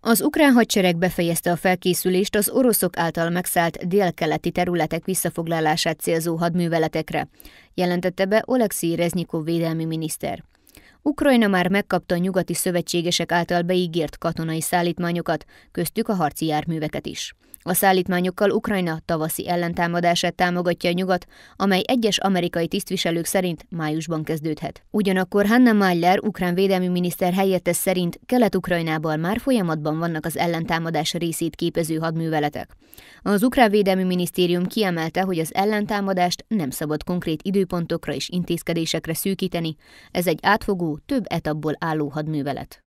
Az ukrán hadsereg befejezte a felkészülést az oroszok által megszállt délkeleti területek visszafoglalását célzó hadműveletekre, jelentette be Oleksiy Reznyikov védelmi miniszter. Ukrajna már megkapta a nyugati szövetségesek által beígért katonai szállítmányokat, köztük a harci járműveket is. A szállítmányokkal Ukrajna tavaszi ellentámadását támogatja a nyugat, amely egyes amerikai tisztviselők szerint májusban kezdődhet. Ugyanakkor Hanna Maller, ukrán védelmi miniszter helyettes szerint Kelet-Ukrajnában már folyamatban vannak az ellentámadás részét képező hadműveletek. Az ukrán védelmi minisztérium kiemelte, hogy az ellentámadást nem szabad konkrét időpontokra és intézkedésekre szűkíteni, ez egy átfogó, több etapból álló hadművelet.